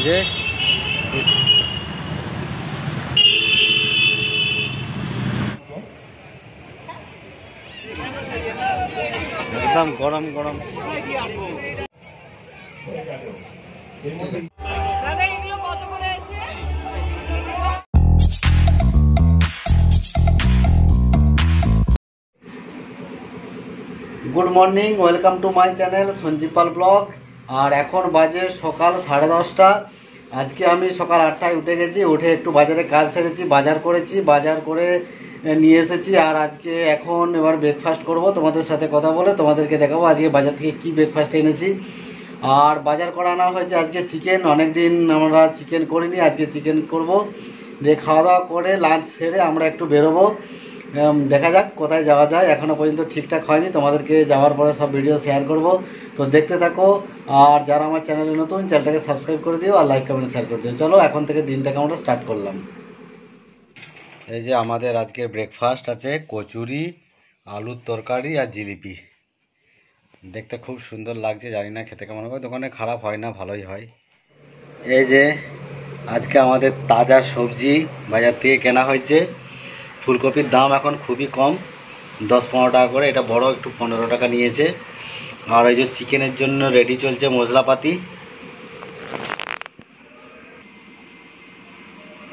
এই যে একদম গরম গরম দাদা এগুলো কত করে আছে good morning welcome to my channel Sanjeev Pal blog আর এখন বাজে সকাল সাড়ে দশটা। আজকে আমি সকাল আটটায় উঠে গেছি, উঠে একটু বাজারে কাজ সেরেছি, বাজার করেছি, বাজার করে নিয়ে এসেছি। আর আজকে এখন এবার ব্রেকফাস্ট করব, তোমাদের সাথে কথা বলে তোমাদেরকে দেখাবো আজকে বাজার থেকে কি ব্রেকফাস্ট এনেছি। আর বাজার করা আনা হয়েছে, আজকে চিকেন অনেকদিন আমরা চিকেন করিনি, আজকে চিকেন করব। দিয়ে খাওয়া দাওয়া করে লাঞ্চ সেরে আমরা একটু বেরোবো। দেখা যাক কোথায় যাওয়া যায়। এখনও পর্যন্ত ঠিকঠাক হয়নি। তোমাদেরকে যাওয়ার পরে সব ভিডিও শেয়ার করব। তো দেখতে থাকো। আর যারা আমার চ্যানেলে নতুন চ্যানেলটাকে সাবস্ক্রাইব করে দিও আর লাইক কমেন্ট শেয়ার করে দিও। চলো, এখন থেকে দিনটাকে আমরা স্টার্ট করলাম। এই যে আমাদের আজকের ব্রেকফাস্ট আছে, কচুরি, আলুর তরকারি আর জিলিপি। দেখতে খুব সুন্দর লাগছে, জানি না খেতে কেমন হবে। দোকানে খারাপ হয় না, ভালোই হয়। এই যে আজকে আমাদের তাজা সবজি বাজার থেকে কেনা হয়েছে। ফুলকপির দাম এখন খুবই কম, দশ পনেরো টাকা করে, এটা বড় একটু পনেরো টাকা নিয়েছে। আর এই যে চিকেনের জন্য রেডি চলছে মশলাপাতি।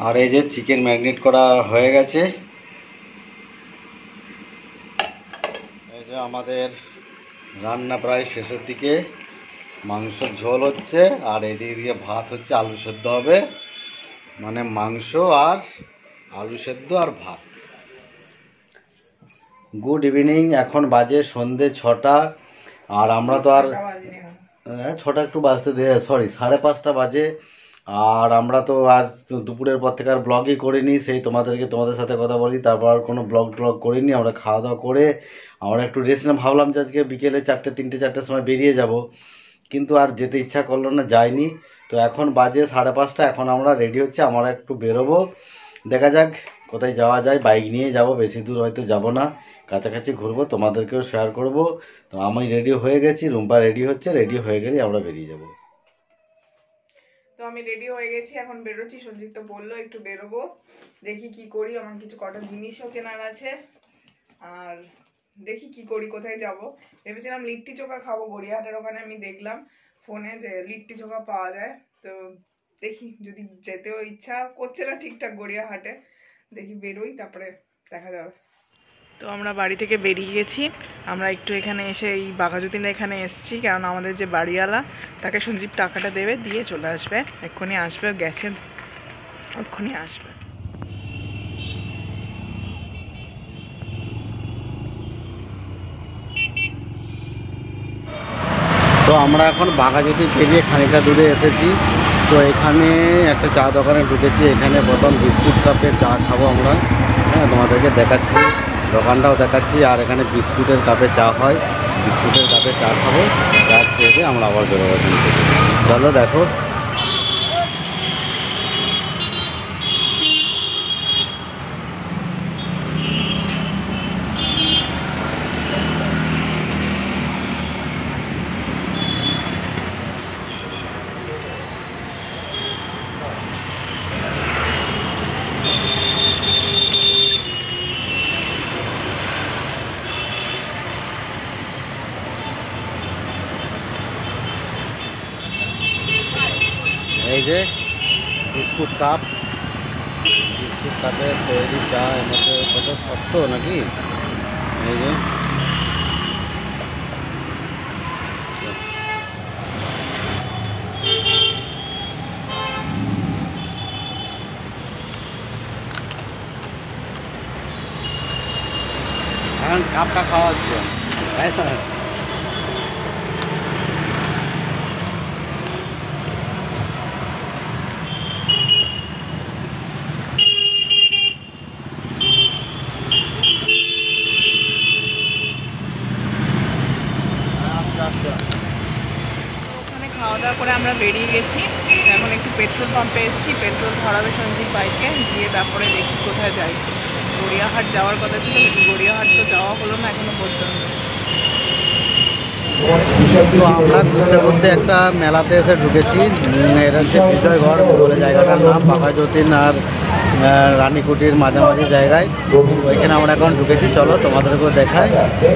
আর এই যে চিকেন ম্যারিনেট করা হয়ে গেছে। এই যে আমাদের রান্না প্রায় শেষের দিকে। মাংসর ঝোল হচ্ছে, আর এদিকে দিয়ে ভাত হচ্ছে, আলু সেদ্ধ হবে। মানে মাংস আর আলু সেদ্ধ আর ভাত। গুড ইভিনিং এখন বাজে সন্ধে ছটা আর আমরা তো আর হ্যাঁ, ছটা একটু বাজতে দে সরি সাড়ে পাঁচটা বাজে আর আমরা তো আজ দুপুরের পর থেকে আর ব্লগই করিনি সেই তোমাদেরকে তোমাদের সাথে কথা বলি তারপর আর কোনো ব্লগ ট্লগ করিনি আমরা খাওয়া দাওয়া করে আমরা একটু রেস্ট নিয়ে ভাবলাম যে আজকে বিকেলে চারটে তিনটে চারটের সময় বেরিয়ে যাব কিন্তু আর যেতে ইচ্ছা করল না যাইনি। তো এখন বাজে সাড়ে পাঁচটা এখন আমরা রেডি হচ্ছে আমরা একটু বেরোবো। দেখা যাক, কোথায় যাওয়া যায়। বাইক নিয়ে যাব, বেশি দূর হয়তো যাব না। কাছাকাছি ঘুরবো, তোমাদেরকেও শেয়ার করব। তো আমি রেডি হয়ে গেছি, রুম্পা রেডি হচ্ছে রেডি হয়ে গেলে আমরা বেরিয়ে যাব। তো আমি রেডি হয়ে গেছি, এখন বেরোচ্ছি। সঞ্জিত তো বলল একটু বেরোবো, দেখি কি করি। আমার কিছু কটা জিনিসও কেনার আছে। আর দেখি কি করি, কোথায় যাব। ভেবেছিলাম লিট্টি চোখা খাব, গড়িয়াহাটের ওখানে আমি দেখলাম ফোনে যে লিট্টি চোখা পাওয়া যায়। তো দেখি যদি যেতেও ইচ্ছা করছে না ঠিকঠাক গড়িয়াহাটে দেখি বেরোই তারপরে দেখা যাবে। তো আমরা বাড়ি থেকে বেরিয়ে গেছি। আমরা একটু এখানে এসে এই বাঘাযতীনে এখানে এসেছি কারণ আমাদের যে বাড়িওয়ালা তাকে সঞ্জীব টাকাটা দেবে দিয়ে চলে আসবে। এক্ষুনি আসবে গেছে এক্ষুনি আসবে। তো আমরা এখন বাঘাযতীন পেরিয়ে খানিকটা দূরে এসেছি। তো এখানে একটা চা দোকানে ঢুকেছি, এখানে প্রথম বিস্কুট কাপের চা খাব আমরা। হ্যাঁ তোমাদেরকে দেখাচ্ছি, দোকানটাও দেখাচ্ছি, আর এখানে বিস্কুটের কাপে চা হয়। বিস্কুটের কাপে চা খাব, চা খেয়ে আমরা আবার বেরোবো চলো দেখো। যে বিস্কুট কাপ বিস্কুট কাপের তৈরি চা এর মধ্যে কত শক্ত নাকি এই যে এখন কাপটা খাওয়া হচ্ছে তাই তো? খাওয়া দাওয়া করে আমরা বেরিয়ে গেছি। এখন একটু পেট্রোল পাম্পে এসেছি। পেট্রোল ভরাবে সঞ্জীব বাইকে। গিয়ে তারপরে দেখি কোথায় যাই। গড়িয়াহাট যাওয়ার কথা ছিল কিন্তু গড়িয়াহাট তো যাওয়া হলো না এখনও পর্যন্ত। তো আমরা ঘুরতে ঘুরতে একটা মেলাতে এসে ঢুকেছি। বিজয়গড় বলে জায়গাটার নাম বাঘাযতীন আর আহ, রানীকুটির মাঝামাঝি জায়গায়। ওইখানে আমরা এখন ঢুকেছি। চলো তোমাদেরকেও দেখাই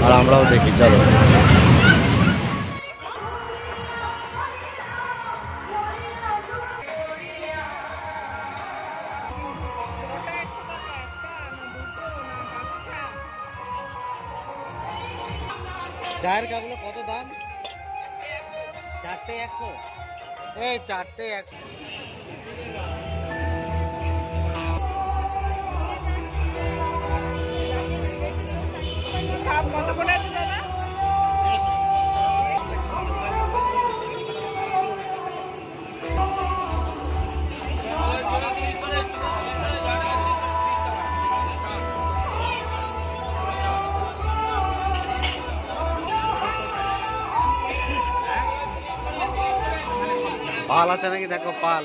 আর আমরাও দেখি। চলো। চায়ের কাপগুলো কত দাম? চারটে একশো। এই চারটে একশো। পাল আছে নাকি? দেখো পাল।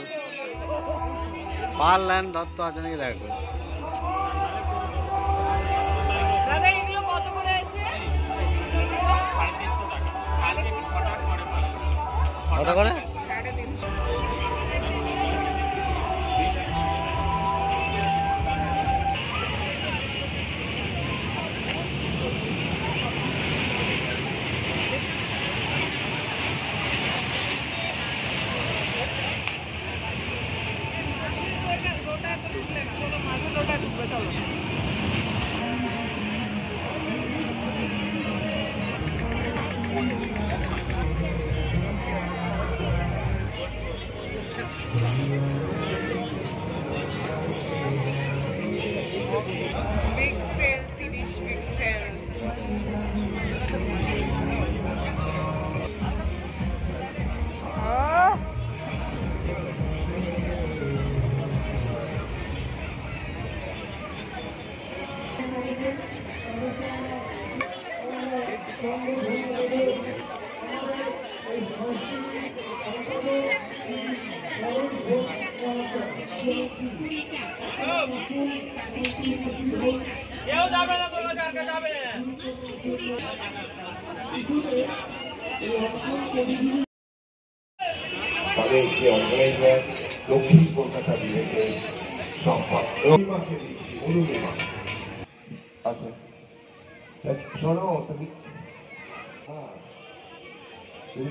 পাল ল্যান্ড দত্ত আছে নাকি? দেখো। তাদের যে অর্গানাইজার দক্ষিণ কলকাতা বিভাগের সম্পাদক। অনুরিমাকে আচ্ছা তা শোনো তুমি হ্যাঁ। এই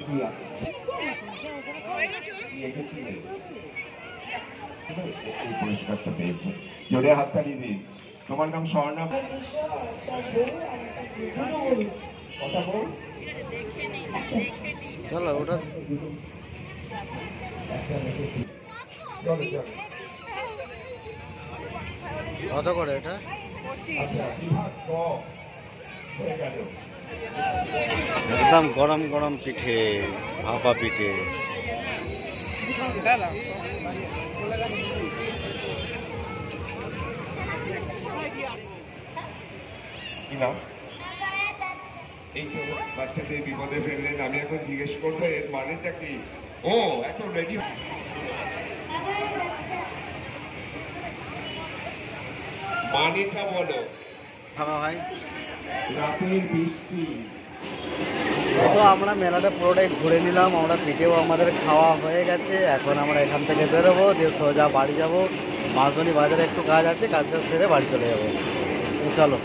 পুরস্কারটা পেয়েছে জোরে হাততালি দিন। তোমার নাম স্বর্ণা? চলো ওটা কত করে এটা? আচ্ছা বিভাগ ক। হয়ে গেল। একদম গরম গরম পিঠে, ভাপা পিঠে। কি নাম? এই তো বাচ্চাদের বিপদে ফেললেন। আমি এখন জিজ্ঞেস করব, এর মানেটা কি? ও, এত রেডি মানেটা বলো। খাওয়া হয় রাতের বৃষ্টি। তো আমরা মেলাটা পুরোটাই ঘুরে নিলাম আমরা পিঠেও আমাদের খাওয়া হয়ে গেছে এখন আমরা এখান থেকে বেরোবো দিয়ে সোজা বাড়ি যাব। মাঝনি বাজারে একটু কাজ আছে কাজটা সেরে বাড়ি চলে যাব। চলো।